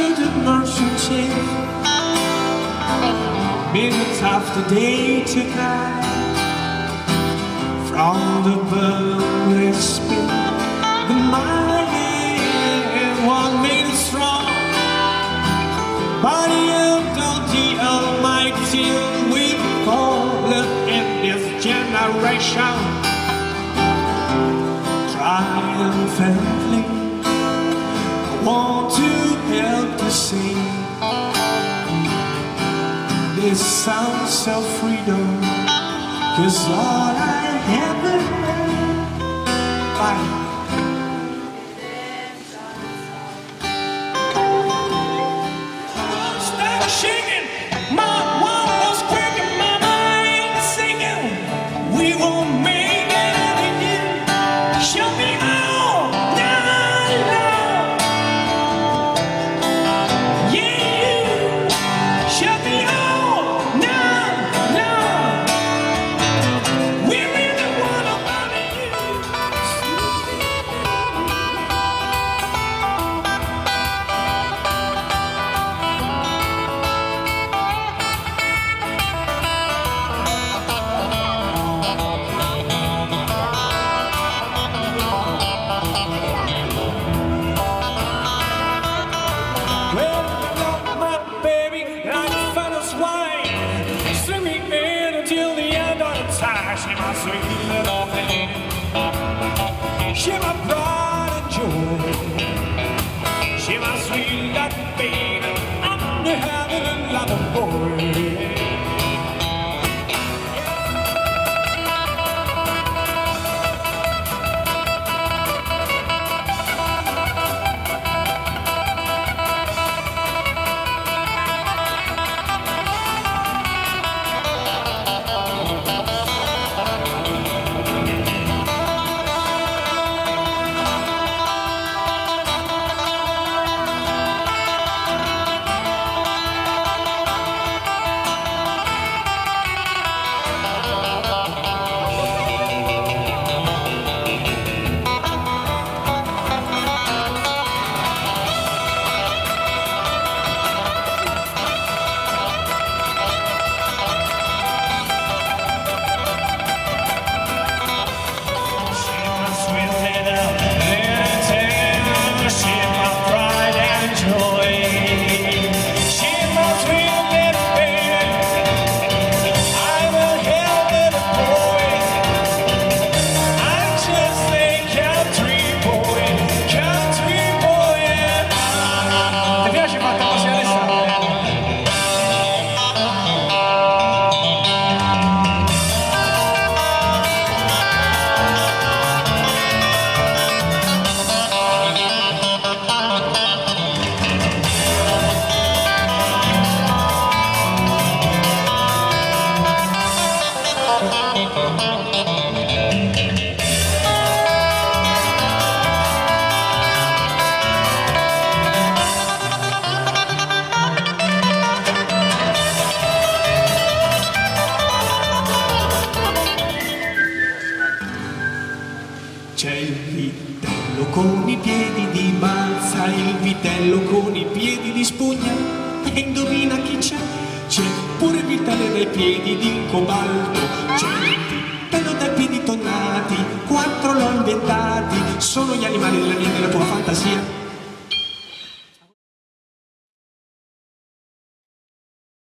to the merchant ship Minutes after day to night, From the burglars spin. The mighty one made it strong Body of God the Almighty We fall in this generation Triumphantly sing this sounds of freedom. Cause all I She my sweet little thing. She my pride C'è il vitello con i piedi di balza, il vitello con i piedi di spugna, e indovina chi c'è? C'è pure il vitello dai piedi di cobalto, c'è il vitello dai piedi tonnati, quattro l'ho inventati, sono gli animali della mia della tua fantasia.